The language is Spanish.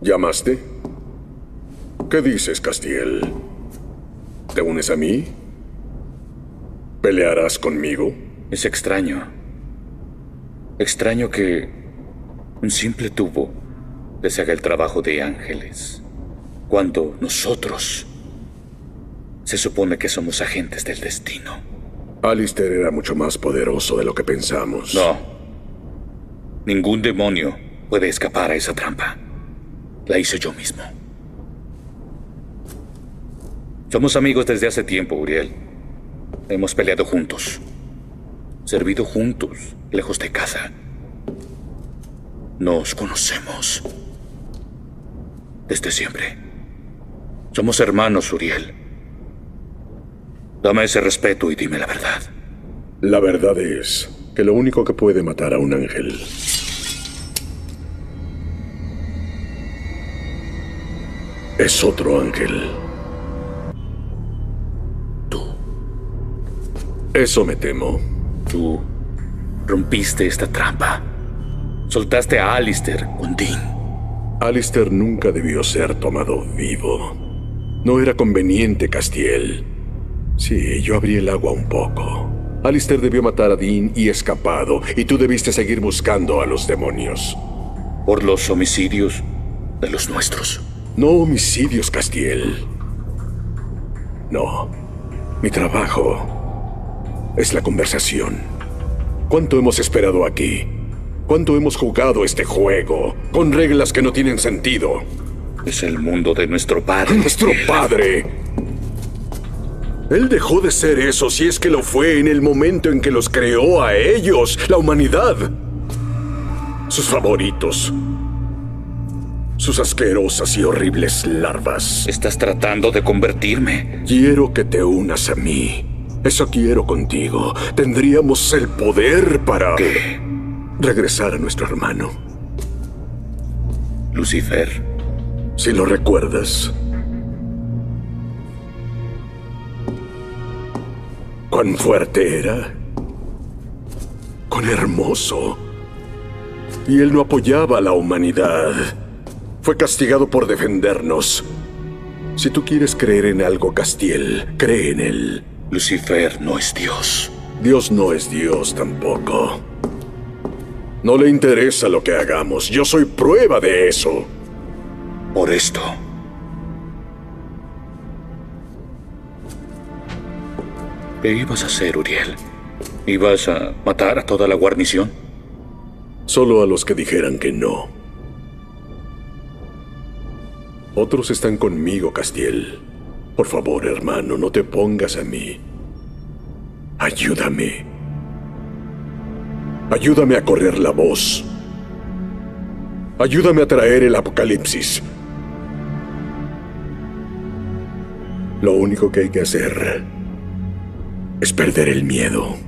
¿Llamaste? ¿Qué dices, Castiel? ¿Te unes a mí? ¿Pelearás conmigo? Es extraño. Extraño que un simple tubo les haga el trabajo de ángeles, cuando nosotros se supone que somos agentes del destino. Alistair era mucho más poderoso de lo que pensamos. No. Ningún demonio puede escapar a esa trampa. La hice yo mismo. Somos amigos desde hace tiempo, Uriel. Hemos peleado juntos. Servido juntos, lejos de casa. Nos conocemos. Desde siempre. Somos hermanos, Uriel. Dame ese respeto y dime la verdad. La verdad es que lo único que puede matar a un ángel es otro ángel. Tú, Eso me temo. tú rompiste esta trampa. Soltaste a Alistair con Dean. Alistair nunca debió ser tomado vivo. No era conveniente, Castiel. Sí, yo abrí el agua un poco. Alistair debió matar a Dean y escapado, y tú debiste seguir buscando a los demonios. Por los homicidios de los nuestros. No homicidios, Castiel. No. Mi trabajo es la conversación. ¿Cuánto hemos esperado aquí? ¿Cuánto hemos jugado este juego con reglas que no tienen sentido? Es el mundo de nuestro padre. Nuestro padre. Él dejó de ser eso si es que lo fue en el momento en que los creó a ellos, la humanidad. Sus favoritos. Sus asquerosas y horribles larvas. Estás tratando de convertirme. Quiero que te unas a mí. Eso quiero contigo. Tendríamos el poder para... ¿Qué? Regresar a nuestro hermano. Lucifer. Si lo recuerdas. Cuán fuerte era. Cuán hermoso. Y él no apoyaba a la humanidad. Fue castigado por defendernos. Si tú quieres creer en algo, Castiel, cree en él. Lucifer no es Dios. Dios no es Dios tampoco. No le interesa lo que hagamos. Yo soy prueba de eso. Por esto. ¿Qué ibas a hacer, Uriel? ¿Ibas a matar a toda la guarnición? Solo a los que dijeran que no. Otros están conmigo, Castiel. Por favor, hermano, no te pongas a mí. Ayúdame. Ayúdame a correr la voz. Ayúdame a traer el apocalipsis. Lo único que hay que hacer es perder el miedo.